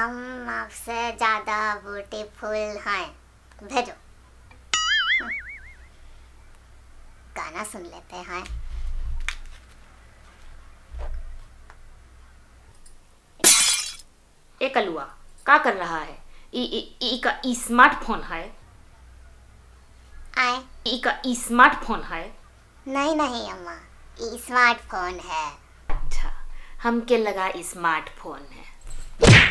सबसे ज़्यादा ब्यूटीफुल हैं। भेजो। गाना सुन लेते हैं। ए कलुआ का कर रहा है? ई ई का ई स्मार्टफ़ोन है? आए। ई का ई स्मार्टफ़ोन है? नहीं नहीं अम्मा। ये स्मार्टफ़ोन है। अच्छा हमके लगा स्मार्टफ़ोन है।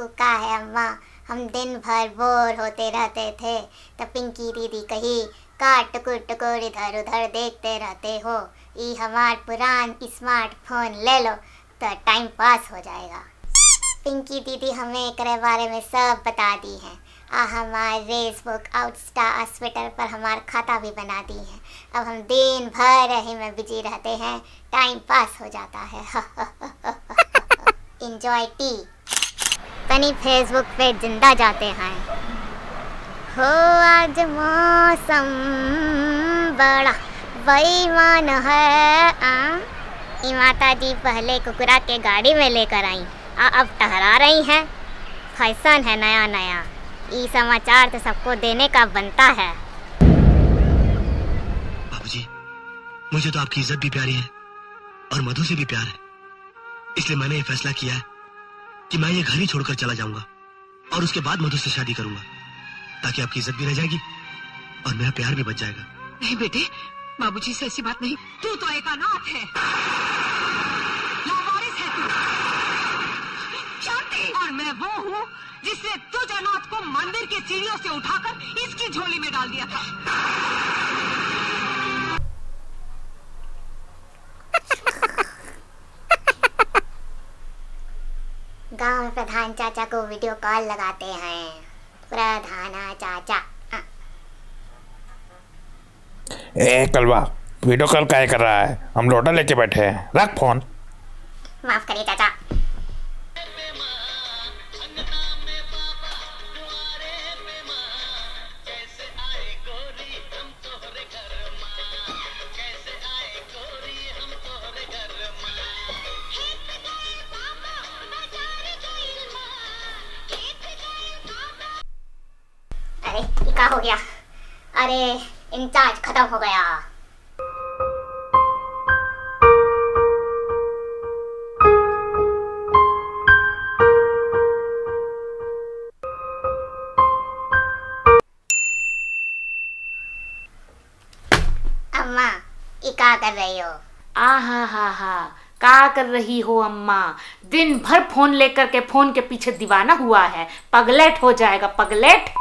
वो का है अम्मा। हम दिन भर बोर होते रहते थे। तो पिंकी दीदी कही का टुकुर टुकुर इधर, उधर देखते रहते हो। ये हमार पुरान स्मार्टफ़ोन ले लो तो टाइम पास हो जाएगा। पिंकी दीदी हमें एक बारे में सब बता दी हैं। आ हमारे फेसबुक आउटस्टा ट्विटर पर हमारा खाता भी बना दी है। अब हम दिन भर ही में बिज़ी रहते हैं। टाइम पास हो जाता है। इंजॉय टी तनी फेसबुक पे ज़िंदा जाते हैं। हो आज मौसम बड़ा बेईमान है, आ? माता जी पहले कुकुरा के गाड़ी में लेकर आई, आ, अब टहरा रही हैं। फ़ैशन है नया नया, ई समाचार तो सबको देने का बनता है। बाबूजी, मुझे तो आपकी इज़्ज़त भी प्यारी है और मधु से भी प्यार है, इसलिए मैंने ये फैसला किया है। कि मैं ये घर ही छोड़कर चला जाऊँगा और उसके बाद मधु से शादी करूँगा, ताकि आपकी इज़्ज़त भी रह जाएगी और मेरा प्यार भी बच जाएगा। नहीं बेटे, बाबूजी से ऐसी बात नहीं। तू तो एक अनाथ है। लावारिस है तू। शांति और मैं वो हूँ जिसने तुझ अनाथ को मंदिर की सीढ़ियों से उठाकर इसकी झोली में डाल दिया था। गाँव में प्रधान चाचा को वीडियो कॉल लगाते हैं। प्रधाना चाचा। आ, ए कलवा वीडियो कॉल काय कर रहा है? हम लोटा लेके बैठे हैं। रख फ़ोन माफ़ करिए चाचा। क्या हो गया। अरे, इंचार्ज खत्म हो गया। अम्मा, ये क्या कर रही हो? आ हा हा हा। का कर रही हो अम्मा? दिन भर फ़ोन लेकर के, फ़ोन के पीछे दीवाना हुआ है। पगलेट हो जाएगा, पगलेट।